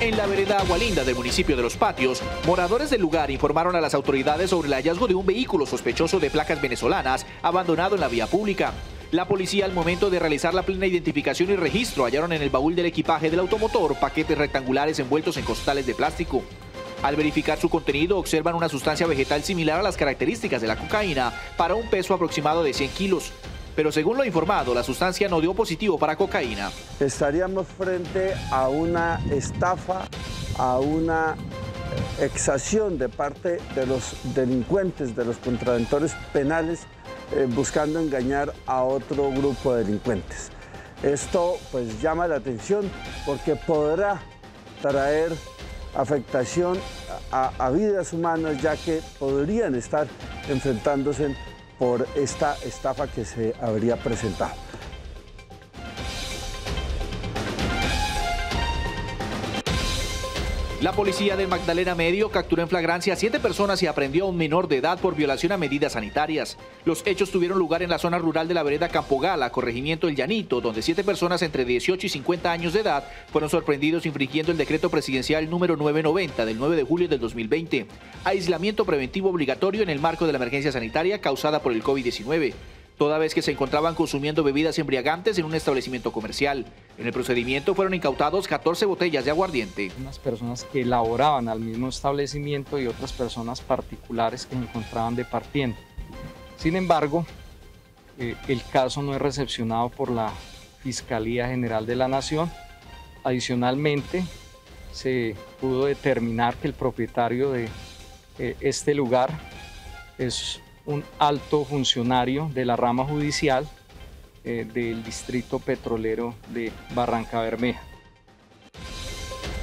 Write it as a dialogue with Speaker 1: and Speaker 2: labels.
Speaker 1: En la vereda Agualinda del municipio de Los Patios, moradores del lugar informaron a las autoridades sobre el hallazgo de un vehículo sospechoso de placas venezolanas abandonado en la vía pública. La policía al momento de realizar la plena identificación y registro hallaron en el baúl del equipaje del automotor paquetes rectangulares envueltos en costales de plástico. Al verificar su contenido observan una sustancia vegetal similar a las características de la cocaína para un peso aproximado de 100 kilos pero según lo informado, la sustancia no dio positivo para cocaína.
Speaker 2: Estaríamos frente a una estafa, a una exacción de parte de los delincuentes, de los contraventores penales, eh, buscando engañar a otro grupo de delincuentes. Esto pues llama la atención porque podrá traer afectación a, a vidas humanas ya que podrían estar enfrentándose por esta estafa que se habría presentado.
Speaker 1: La policía de Magdalena Medio capturó en flagrancia a siete personas y aprendió a un menor de edad por violación a medidas sanitarias. Los hechos tuvieron lugar en la zona rural de la vereda Campogala, corregimiento El Llanito, donde siete personas entre 18 y 50 años de edad fueron sorprendidos infringiendo el decreto presidencial número 990 del 9 de julio del 2020, aislamiento preventivo obligatorio en el marco de la emergencia sanitaria causada por el COVID-19 toda vez que se encontraban consumiendo bebidas embriagantes en un establecimiento comercial. En el procedimiento fueron incautados 14 botellas de aguardiente.
Speaker 3: Unas personas que laboraban al mismo establecimiento y otras personas particulares que se encontraban departiendo. Sin embargo, eh, el caso no es recepcionado por la Fiscalía General de la Nación. Adicionalmente, se pudo determinar que el propietario de eh, este lugar es un alto funcionario de la rama judicial eh, del distrito petrolero de Barranca Bermeja.